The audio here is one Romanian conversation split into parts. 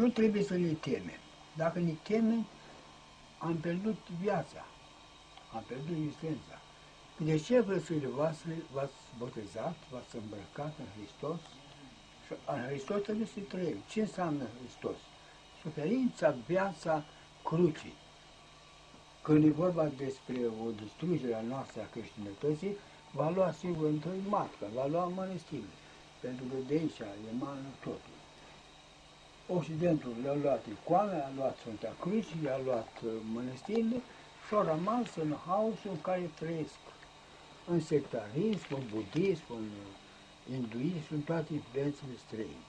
Nu trebuie să ne temem. Dacă ne temem, am pierdut viața, am pierdut existența. De ce frățile voastre v-ați botezat, v-ați îmbrăcat în Hristos? Și în Hristos trebuie să trăim. Ce înseamnă Hristos? Suferința, viața crucii. Când e vorba despre o distrugere a noastră a creștinătății, va lua sigur întâi matca, va lua mănăstirile, pentru că de aici e mană totul. Occidentul le-a luat icoane, a luat Sfânta Cruci, le-a luat uh, mănăstirile și au rămas în haosul în care trăiesc. În sectarism, în budism, în hinduism, în toate influențele străine.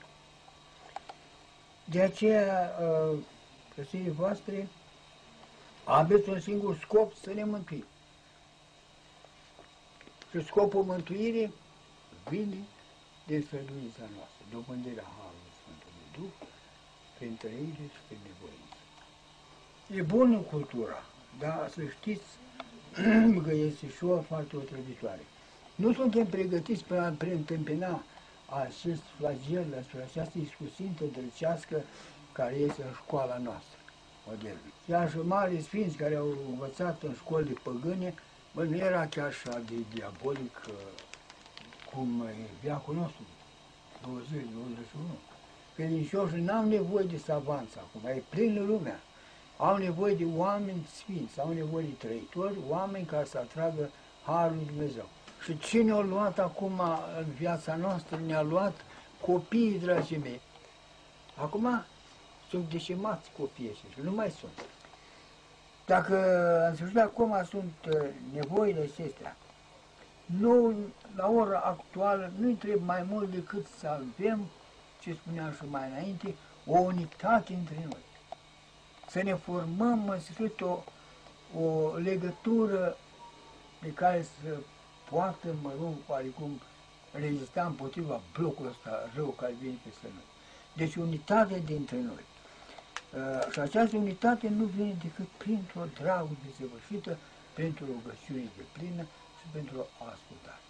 De aceea, găsirii uh, voastre, aveți un singur scop să ne mântuim. Și scopul mântuirii vine din străduința noastră, dobândirea Harului Sfântului Duh, prin trăire și prin nevoință. E bună cultura, dar să știți că este și o foarte otrăvitoare. Nu suntem pregătiți pentru a preîntâmpina acest flagel, această iscusință drăcească care este în școala noastră modernă. Iar și mari sfinți care au învățat în școli de păgâne, bă, nu era chiar așa de diabolic uh, cum e viacul nostru, 20-21. Credincioșii n-au nevoie de savanță acum, e plină lumea. Au nevoie de oameni sfinți, au nevoie de trăitori, oameni care să atragă Harul lui Dumnezeu. Și cine a luat acum în viața noastră? Ne-a luat copiii, dragii mei. Acum sunt decimați copiii și nu mai sunt. Dacă în sfârșit acum sunt uh, nevoile acestea, nu, la ora actuală nu trebuie mai mult decât să avem ce spuneam și mai înainte, o unitate între noi. Să ne formăm în sfârșit o, o legătură de care să poată, mă rog, oarecum rezista împotriva blocului ăsta rău care vine peste noi. Deci unitate dintre noi. Uh, și această unitate nu vine decât printr-o dragoste desăvârșită, printr-o rugăciune de plină și pentru o ascultare.